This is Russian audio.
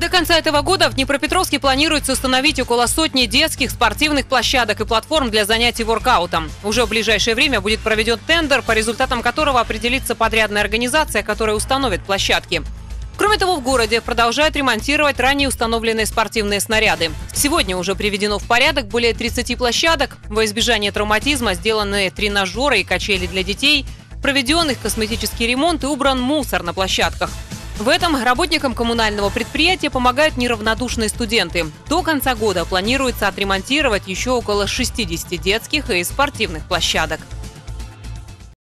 До конца этого года в Днепропетровске планируется установить около сотни детских спортивных площадок и платформ для занятий воркаутом. Уже в ближайшее время будет проведен тендер, по результатам которого определится подрядная организация, которая установит площадки. Кроме того, в городе продолжают ремонтировать ранее установленные спортивные снаряды. Сегодня уже приведено в порядок более 30 площадок. Во избежание травматизма сделаны тренажеры и качели для детей, проведен их косметический ремонт и убран мусор на площадках. В этом работникам коммунального предприятия помогают неравнодушные студенты. До конца года планируется отремонтировать еще около 60 детских и спортивных площадок.